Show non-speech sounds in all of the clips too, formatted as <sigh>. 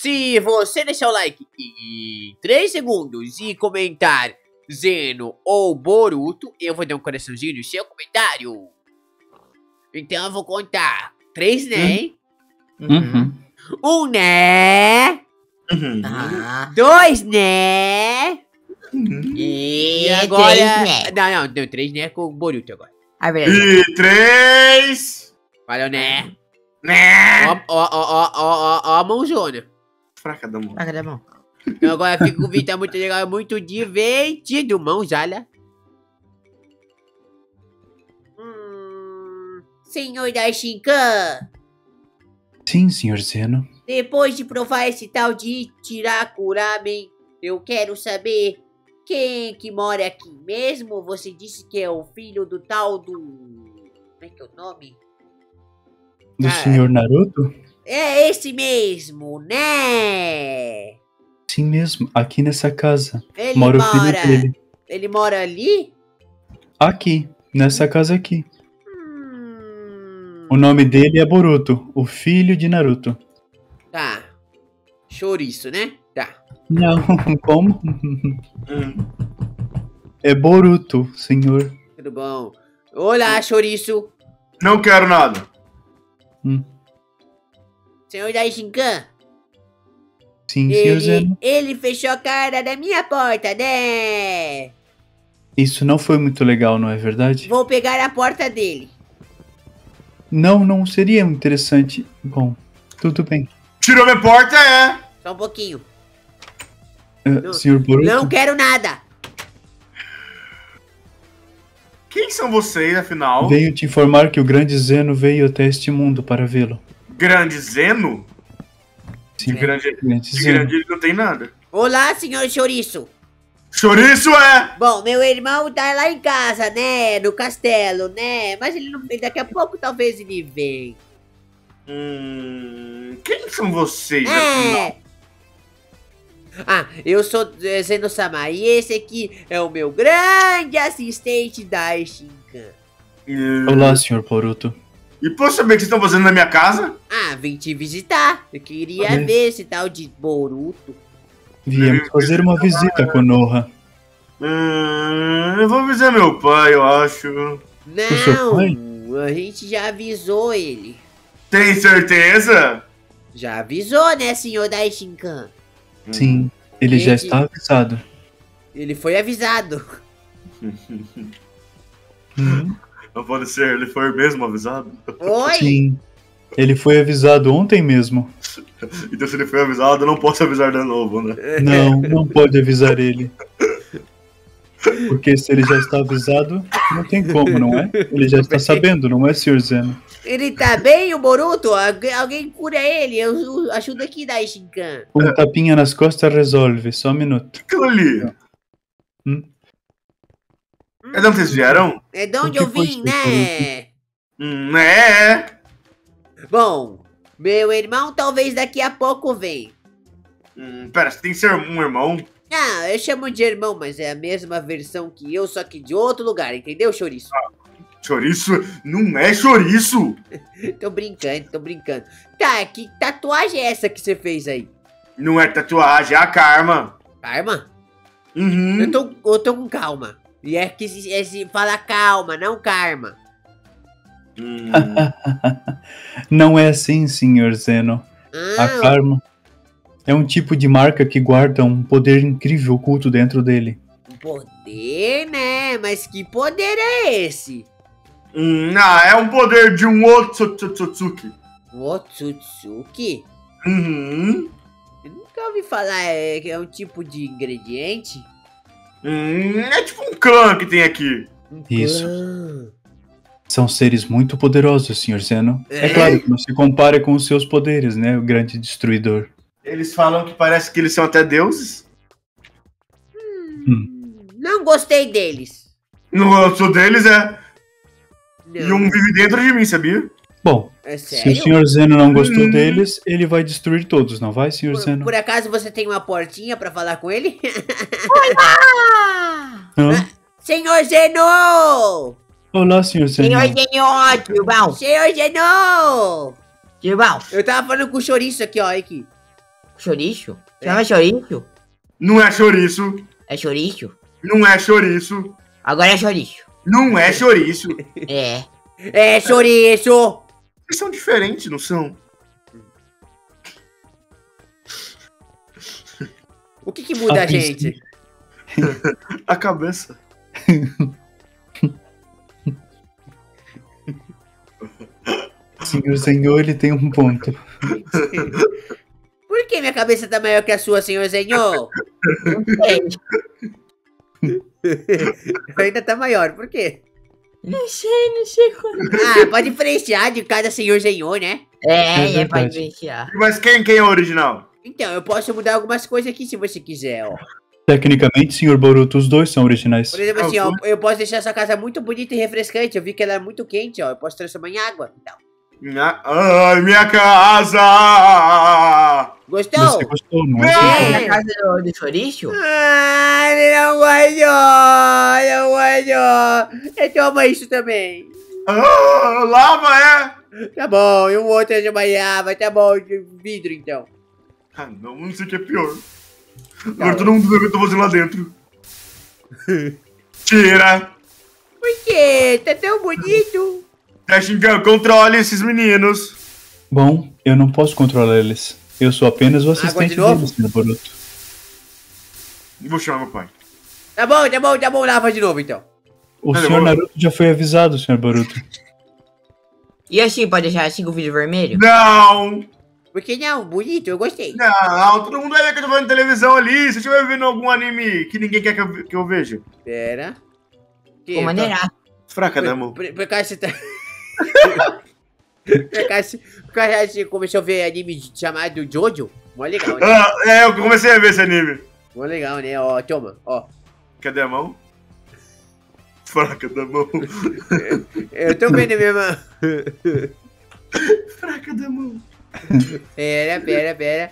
Se você deixar o like em 3 segundos e comentar Zeno ou Boruto, eu vou dar um coraçãozinho no seu comentário. Então eu vou contar. 3 né? hein? Uhum. Um né? Uhum. Ah. Dois né? Uhum. E, E agora... três, né? Não, não, deu 3 né com o Boruto agora. Ah, beleza. E três. Valeu né? Né? Ó, ó, ó, ó, ó, ó, ó a mãozona. Fraca da mão. Ah, cadê a mão? Eu agora fico com o Vitor muito legal, muito divertido, mãozala. Hum, senhor da Shinkan, Sim, senhor Zeno. depois de provar esse tal de Tirakuramen, eu quero saber quem que mora aqui mesmo. Você disse que é o filho do tal do... Como é que é o nome? Do Ah, senhor Naruto? É esse mesmo, né? Sim mesmo, aqui nessa casa. Ele Mora o filho dele. Ele mora ali? Aqui, nessa casa aqui. Hum, O nome dele é Boruto, o filho de Naruto. Tá. Chouriço, né? Tá. Não, <laughs> como? Hum. <laughs> É Boruto, senhor. Tudo bom. Olá, chouriço. Não quero nada. Senhor da Shinkan. Sim, senhor Ele, Zeno. ele fechou a cara da minha porta, né? Isso não foi muito legal, não é verdade? Vou pegar a porta dele. Não, não seria interessante. Bom, tudo bem. Tirou minha porta, é. Só um pouquinho. Ah, Não, senhor Boruto? Não quero nada. Quem são vocês, afinal? Venho te informar que o grande Zeno veio até este mundo para vê-lo. Grande Zeno? Sim, De grande, grande de Zeno. grande ele não tem nada. Olá, senhor chouriço. Chouriço é. Bom, meu irmão tá lá em casa, né? No castelo, né? Mas ele não vem. Daqui a pouco talvez ele venha. Hum, quem são vocês? É. Ah, eu sou eh, Zeno Sama e esse aqui é o meu grande assistente da Shinkan. Hum, Olá, senhor Boruto. E posso saber o que vocês estão fazendo na minha casa? Ah, vim te visitar. Eu queria ver esse tal de Boruto. Viemos fazer uma visita Konoha. Hum, eu vou avisar meu pai, eu acho. Não, a gente já avisou ele. Tem certeza? Já avisou, né, senhor da Shinkan? Sim, ele já Gente. está avisado. Ele foi avisado. Hum, Não pode ser, ele foi mesmo avisado. Oi? sim, ele foi avisado ontem mesmo. <laughs> Então se ele foi avisado, eu não posso avisar de novo, né? Não, não pode avisar ele. Porque se ele já está avisado, não tem como, não é? Ele já está sabendo, não é, senhor Zeno? Ele tá bem, o Boruto? Algu- alguém cura ele. Eu eu ajudo aqui da Shinkan. Um tapinha nas costas resolve, só um minuto. Aquilo ali. Hum? É de onde vocês vieram? É de onde eu vim, né? Hum, é. Bom, meu irmão talvez daqui a pouco venha. Hum, pera, você tem que ser um irmão? Ah, eu chamo de irmão, mas é a mesma versão que eu, só que de outro lugar, entendeu, chouriço? Chouriço? Não é chouriço! <laughs> tô brincando, tô brincando. Tá, que tatuagem é essa que você fez aí? Não é tatuagem, é a karma. Karma? Uhum. Eu, tô, eu tô com calma. E é que se, é se fala calma, não karma. Hum, <laughs> Não é assim, senhor Zeno. A Ah, karma é um tipo de marca que guarda um poder incrível oculto dentro dele. poder, né? Mas que poder é esse? hum, ah, é um poder de um outro Tsutsuki. Otsutsuki? Uhum. Eu nunca ouvi falar, é, que é um tipo de ingrediente? Hum, é tipo um clã que tem aqui. Um Isso. clã. São seres muito poderosos, senhor Zeno. É, É? claro que não se compara com os seus poderes, né? O grande destruidor. Eles falam que parece que eles são até deuses. Não gostei deles. No outro deles é. Não. E um vive dentro de mim, sabia? Bom, É se o senhor Zeno não gostou Hum. deles, ele vai destruir todos, não vai, senhor Por, Zeno? por acaso você tem uma portinha pra falar com ele? <laughs> Hã? Senhor Zeno! Olá, senhor Zeno. Senhor, senhor, Tubal. Senhor Zeno! Tubal. Eu tava falando com o chouriço aqui, ó, aqui. Chouriço? Chama chouriço? Não é chouriço. É chouriço? Não é chouriço. Agora é chouriço. Não é chouriço. É. É, chouriço! Eles são diferentes, não são? O que que muda A a gente? <laughs> A cabeça. Senhor Senhor, ele tem um ponto. Por que minha cabeça tá maior que a sua, senhor senhor? Não sei. <laughs> Ainda tá maior, por quê? Não sei, não sei quando. Ah, pode diferenciar de cada senhor senhor, né? É, É é, pra diferenciar. Mas quem, quem é o original? Então, eu posso mudar algumas coisas aqui se você quiser, ó. Tecnicamente, Senhor Boruto, os dois são originais. Por exemplo, assim, ó, eu posso deixar essa casa muito bonita e refrescante. Eu vi que ela é muito quente, ó. Eu posso transformar em água. Então, Minha... Ai, minha casa! gostou? Você gostou, não é? É. Na casa do, do? Ah, ele não gostou, não gostou. Eu toma isso também. Ah, lava, é? Tá bom, e um outro é de banhava, tá bom, de vidro então. Ah, não, não sei o que é pior. Agora todo mundo vê o que eu tô fazendo lá dentro. <laughs> Tira! Por quê? Tá tão bonito. Deixa então, controle esses meninos. Bom, eu não posso controlar eles. Eu sou apenas o assistente de novo? deles, Senhor Boruto. Vou chamar meu pai. Tá bom, tá bom, tá bom, lava de novo então. O Olha, Senhor Naruto já foi avisado, Senhor Boruto. E assim, pode deixar assim com o vídeo vermelho? Não! Por que não? Bonito, eu gostei. Não, todo mundo vai ver que eu tô vendo televisão ali. Se eu estiver vendo algum anime que ninguém quer que eu, que eu veja. Pera. Que, Vou maneirar. Fraca da Por, mão. por, por causa você tá... você começou a ver anime chamado Jojo? Mó legal, né? Ah, é, eu comecei a ver esse anime. Mó legal, né? Ó, toma, ó. Cadê a mão? Fraca da mão. Eu tô vendo minha mão. Fraca da mão. Pera, pera, pera.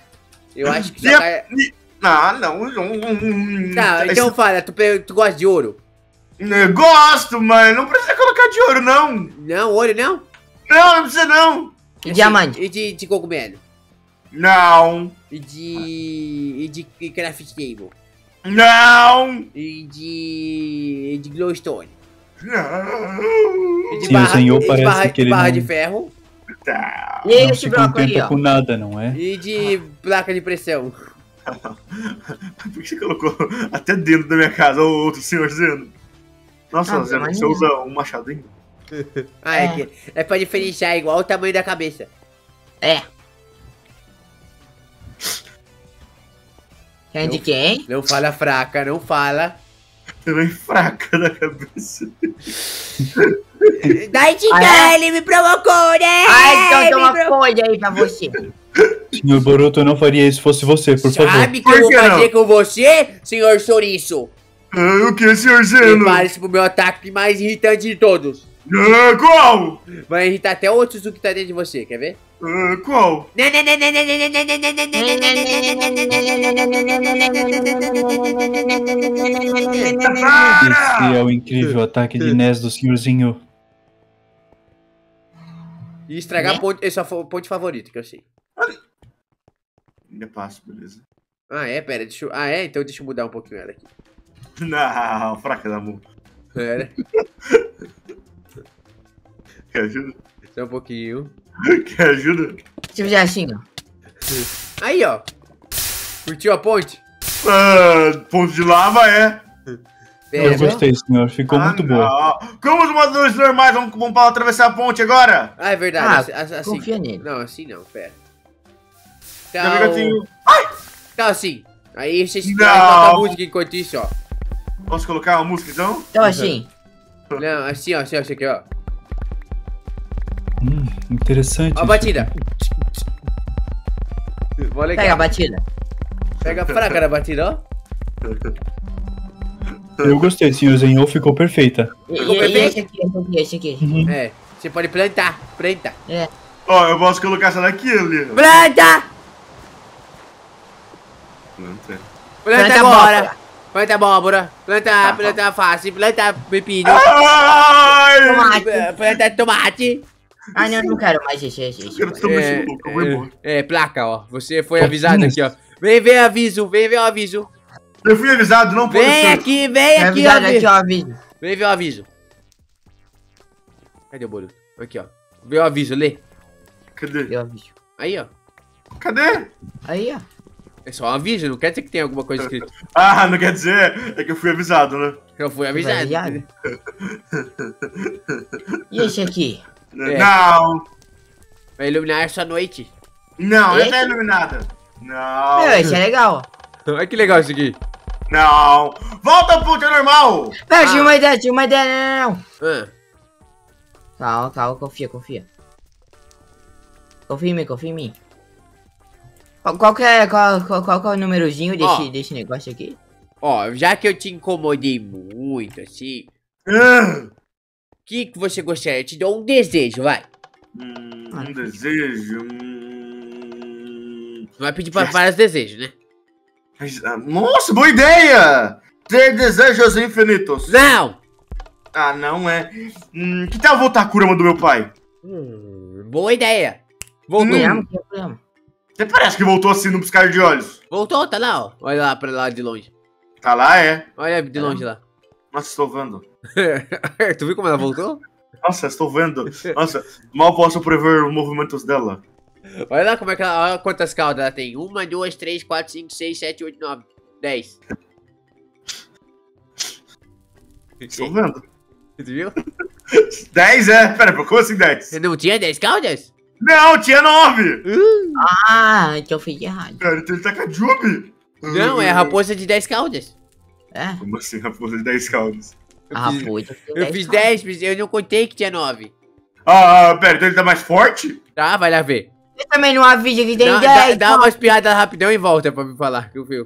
Eu acho que cara... e- Ah, não. não. Tá, então fala, tu, tu gosta de ouro? Eu Gosto, mas não precisa colocar de ouro, não. Não, ouro não? Não, não precisa, não. E diamante? E de, de cogumelo? Não. E de... E de craft table? Não. E de... E de glowstone? Não. E de Sim, barra, o senhor e de parece barra, que ele barra não- de ferro? Tá. E Não esse se bloco aí, contenta ó? com nada, não é? E de placa de pressão? <laughs> Por que você colocou até dentro da minha casa, ô outro senhor Zeno? Nossa, Ah, você usa um machado ainda? <laughs> Ah, é, É. é pra diferenciar igual o tamanho da cabeça. É. Quem de Eu- quem? Não fala fraca, não fala. Também fraca da cabeça. <laughs> Daí de Ah, é? ele me provocou, né? Ah, então toma pro- coisa aí pra você. Senhor Boruto, eu não faria isso se fosse você, por favor. Sabe o que eu vou não? fazer com você, senhor Chouriço? Ah, o que, senhor Zeno? Prepare-se pro meu ataque mais irritante de todos. Ah, qual? Vai irritar até o Otsutsu que tá dentro de você, quer ver? Ah, qual? Esse é o incrível ataque de Nes do Senhorzinho. E estragar Né? ponte, esse é o ponte favorito, que eu sei. Ainda passo, beleza. Ah, é? Pera, deixa eu... Ah, é? Então deixa eu mudar um pouquinho ela aqui. <laughs> Não, fraca da mão. Pera, <laughs> Quer ajuda? só um pouquinho. <laughs> Quer ajuda? Fizer assim, ó. Aí, ó. Curtiu a ponte? Ah, ponto de lava é. Pera, Eu gostei, senhor. Ficou Ah, muito boa. não. Como os moradores normais vão, vão para atravessar a ponte agora? Ah, é verdade. Ah, assim, assim. confia nele. Não, assim não, pera. Então, gatinho. então assim. Aí vocês tocam a música enquanto isso, ó. Posso colocar uma música então? Então assim. Não, assim, ó, assim, ó, assim aqui, ó. Hum, interessante. Ó a batida. Pega a batida. Pega a fraca da batida, ó. Eu gostei, senhorzinho. Ficou perfeita. Ficou e, perfeito? esse aqui, esse aqui, esse aqui. Uhum. É. Você pode plantar. Planta. Ó, eu posso colocar essa daqui ali. Planta! Planta. Planta Planta agora. Planta abóbora. Planta, Tá. planta alface. Planta pepino. Ai! Tomate. Planta tomate. Ah, não, não quero mais esse, esse, esse. Eu tô mexendo louco, eu vou embora. É, é, placa, ó. Você foi avisado aqui, ó. Vem ver aviso, vem ver o aviso. Eu fui avisado, não pode Vem ser. aqui, vem É aqui, ó. verdade, aqui, ó, aviso. Vem ver o aviso. Cadê o Boruto? Aqui, ó. Vê o aviso, lê. Cadê? Deu aviso. Aí, ó. Cadê? Aí, ó. É só um aviso, não quer dizer que tem alguma coisa escrita. <laughs> Ah, não quer dizer. É que eu fui avisado, né? Eu fui avisado. E esse aqui? É. Não. Vai iluminar essa noite. Não, Esse? tá iluminada. Não. Meu, esse é legal. Olha que legal isso aqui. Não. Volta pro teu normal. Não, Ah. tinha uma ideia, tinha uma ideia, não, não, não. Ah, Calma, calma, confia, confia. Confia em mim, confia em mim. Qual, que é, qual, qual, qual que é o númerozinho desse, Ó. desse negócio aqui? ó, já que eu te incomodei muito, assim, Ah. o que, que você gostaria? Eu te dou um desejo, vai. Hum, Ah. um desejo. Hum... Vai pedir pra vários desejos, né? Ah, Nossa, boa ideia! Ter desejos infinitos. Não! Ah, não é. Hum, que tal voltar a Kurama do meu pai? Hum, boa ideia. Voltou. Hum. Até parece que voltou assim no piscar de olhos. Voltou, tá lá, ó. Olha lá pra lá de longe. Tá lá, é. Olha de longe lá. Nossa, estou vendo. <laughs> tu viu como ela voltou? Nossa, estou vendo. Nossa, mal posso prever os movimentos dela. Olha lá como é que ela. Olha quantas caudas ela tem. Uma, duas, três, quatro, cinco, seis, sete, oito, nove, dez. Estou vendo. Tu viu? <laughs> 10 é. Pera, como assim 10? Você não tinha dez caudas? Não, tinha 9! Ah, então eu fiz errado. Cara, então ele tá com a Jubi? Não, é a raposa de dez caudas. É? Como assim, raposa de 10 caudas? A raposa Eu 10 fiz calças. 10, fiz- eu não contei que tinha 9. Ah, ah, pera, então ele tá mais forte? Tá, vai lá ver. Você também não avisa que tem Dá, 10. dá, dá umas piadas rapidão e volta pra me falar, que eu vi.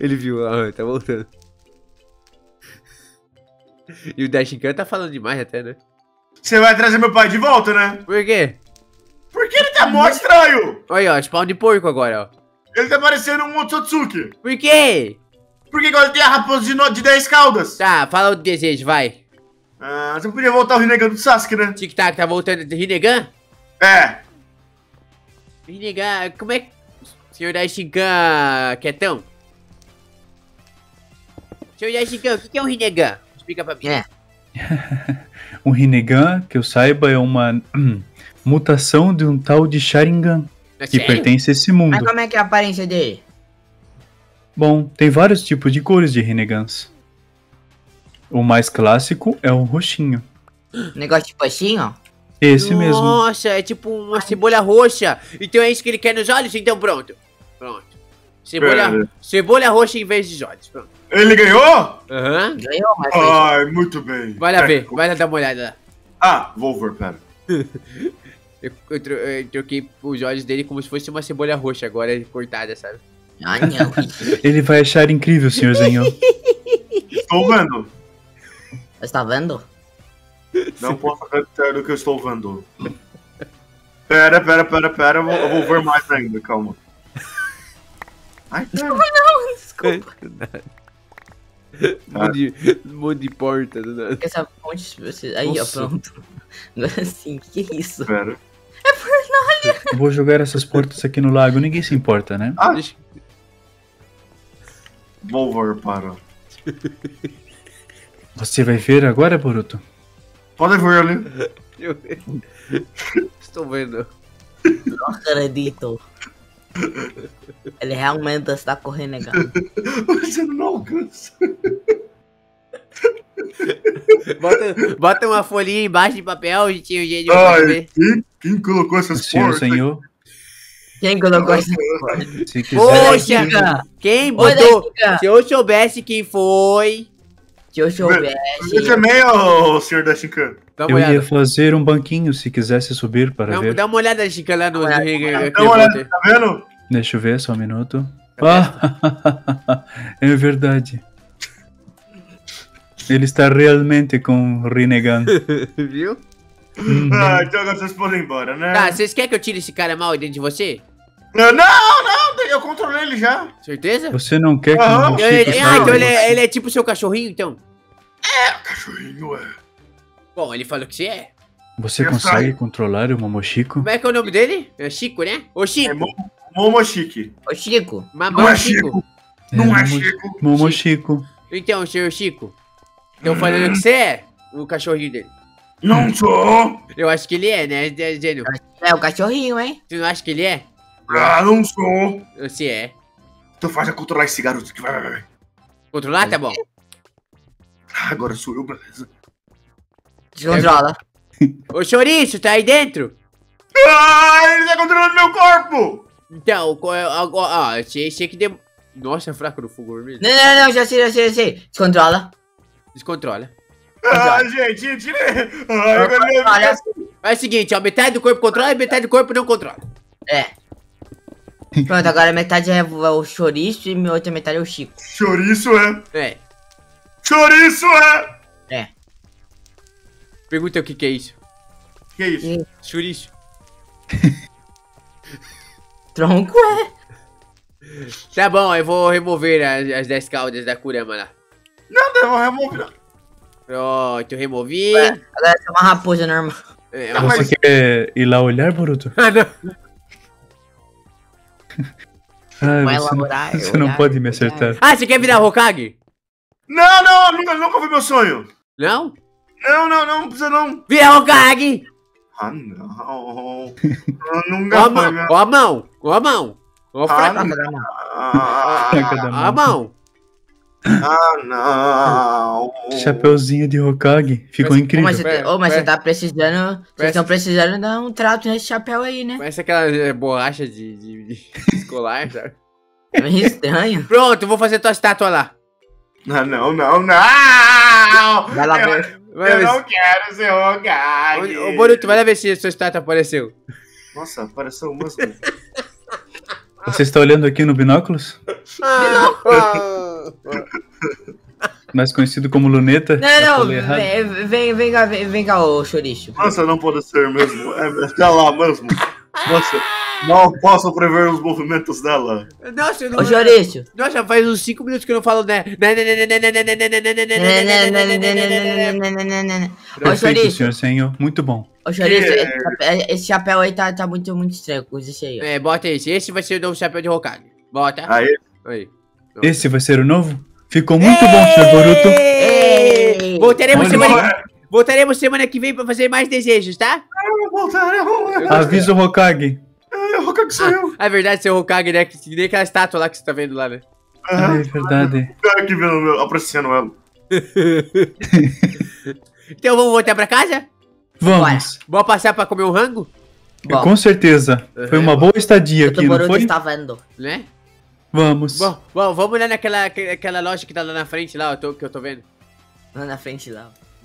Ele viu, ah, tá voltando. E o Dashinkan tá falando demais até, né? Você vai trazer meu pai de volta, né? Por quê? Porque ele tá mó estranho! Olha, ó, spawn de porco agora, ó. Ele tá parecendo um Motsutsuki. Por quê? Por que agora tem a raposa de, no- de 10 caudas? Tá, fala o desejo, vai. Ah, você podia voltar o Rinnegan do Sasuke, né? Tic Tac tá voltando de Rinnegan? É. Rinnegan, como é que... Senhor Dashinkan, quietão? Senhor Dashinkan, o que que é um Rinnegan? Explica pra mim. É. O <laughs> Rinnegan, que eu saiba, é uma <clears throat> mutação de um tal de Sharingan, É que sério? pertence a esse mundo. Mas como é que é a aparência dele? Bom, tem vários tipos de cores de Rinnegans. O mais clássico é o roxinho. Negócio tipo assim, ó. Esse mesmo. Nossa, é tipo uma cebola roxa. Então é isso que ele quer nos olhos? Então pronto. Pronto. Cebola, Pera. cebola roxa em vez de olhos. Pronto. Ele ganhou? Aham. Ganhou, mas foi. Ai, muito bem. Vai lá Pera, ver, vai lá dar uma olhada lá. Ah, vou ver, pera. <laughs> Eu, eu eu troquei os olhos dele como se fosse uma cebola roxa agora cortada, sabe? Ah, não. <laughs> Ele vai achar incrível, senhor Zenho. Estou vendo. Você tá vendo? Não posso acreditar no que eu estou vendo. Pera, pera, pera, pera. Eu vou, eu vou ver mais ainda, calma. Ai, pera. Desculpa. Mundo <laughs> de, mundo de porta do nada. Essa ponte, você... Aí, Nossa. ó, pronto. <laughs> Agora sim, que que é isso? pera. Eu vou jogar essas portas aqui no lago, ninguém se importa, né? Ah, Deixa- vou ver, para. Você vai ver agora, Boruto? Pode ver ali. Estou vendo. Não acredito. Ele realmente está correndo, negado. Você não alcança. Bota, bota uma folhinha embaixo de papel e tinha o jeito de Ai, ver. quem, quem colocou essas Senhor portas? Senhor, Quem colocou essa se quiser. Poxa. Quem botou? Se eu soubesse quem foi. Se eu soubesse. Eu também, ô senhor da uma Eu ia olhada. fazer um banquinho se quisesse subir para Dá, ver. dá uma olhada, Chica, lá no. Dá uma olhada, tá vendo? Deixa eu ver, só um minuto. Ah, <laughs> é verdade. Ele está realmente com o Rinnegan. <laughs> Viu? Uhum. Ah, então agora vocês podem ir embora, né? Tá, vocês querem que eu tire esse cara mal dentro de você? Não, não, eu controlei ele já. Certeza? Você não quer que Aham. o Eu- ele- ah, então ele é, ele é tipo seu cachorrinho, então? Cachorrinho, é. Bom, ele falou que você é. Você Eu consegue saio. controlar o Momoshiko? Como é que é o nome dele? É Chico, né? Ô, É Chico. Mo- Momochique. Ô, Chico. Mamão Não é Chico. Chico. Não é Momo- Chico. Momoshiko. Então, senhor Chico. Estão falando que você é o cachorrinho dele. Não sou. Eu acho que ele é, né, Zé- Zênio? É o cachorrinho, hein? Você não acha que ele é? Ah, não sou. Você é. Então faz a controlar esse garoto aqui. Vai, vai, vai. Controlar, tá bom. Ah, agora sou eu, beleza. Descontrola. Ô, chouriço, tá aí dentro? Ah, ele tá controlando meu corpo. Então, qual é- agora, ah, achei, achei que deu... Nossa, é fraco no fogo vermelho. Não, não, não, já sei, já sei, já sei. Descontrola. Descontrola. Ah, gente, tire. Ai, agora ele Olha. Faz o seguinte, ó, metade do corpo controla e metade do corpo não controla. É. Pronto, agora metade é o chouriço e minha outra metade é o Chico. Chouriço é. É. Chouriço é. É. Pergunta o que que é isso. Que isso? Chouriço. <laughs> Tronco é. Tá bom, eu vou remover as, as 10 caudas da Kurama lá. Não, eu vou remover. Pronto, removi. Agora é uma raposa normal. É, Não. Você quer ir lá olhar, Boruto? Ah, não. <laughs> Ah, Vai você, elaborar, não, você não olhar, pode me olhar. acertar. Ah, você quer virar Hokage? Não, não, nunca, nunca foi meu sonho. Não? Não, não, não, não precisa não. Vira Hokage! Ah, não. Ó nunca a mão, ó a mão, ó a mão. Ó a Ah, fraca. Ah, Cada Ó a mão. ah, não. Chapeuzinho de Hokage. Ficou Mas- incrível. mas, você, Pera, ô, mas você tá precisando. Vocês estão precisando dar um trato nesse chapéu aí, né? Parece aquela é, borracha de, de- de <laughs> escolar, sabe? É meio estranho. Pronto, eu vou fazer tua estátua lá. Não, não, não, não. Vai lá eu, ver. Vai eu não quero ser Hokage. Ô, Boruto, vai lá ver se sua estátua apareceu. Nossa, apareceu mesmo. Você está olhando aqui no binóculos? <laughs> Mais conhecido como luneta? Não, não, vem, vem, vem cá, vem, vem cá, ô chouriço. Nossa, não pode ser mesmo. É, tá lá mesmo. Nossa, não posso prever os movimentos dela. Nossa, eu não... Ô chouriço. Nossa, faz uns 5 minutos que eu não falo, né? Ô chouriço. senhor Senhor. Muito bom. Ô chouriço, Que- esse chapéu- aí tá, tá muito, muito estranho. Usa esse aí, ó. É, bota esse. Esse vai ser o novo chapéu de Hokage. Bota. Aí, Aí. Esse vai ser o novo? Ficou muito bom, senhor Boruto. Ei! Voltaremos semana, voltaremos semana que vem pra fazer mais desejos, tá? eu vou voltar, eu vou- Avisa o Hokage. Hokage sou eu. <laughs> É verdade, seu Hokage, né? Que nem aquela estátua lá que você tá vendo lá, né? Ah, é verdade. <laughs> Cara aqui vendo, meu, apreciando ela. <laughs> Então vamos voltar pra casa? Vamos. Vamos passar pra comer um rango? Bom. Com certeza. Foi uma boa estadia aqui, não foi? está vendo. Né? Vamos. Bom, bom, vamos lá naquela aquela loja que tá lá na frente lá, eu tô, que eu tô vendo. Lá na frente lá.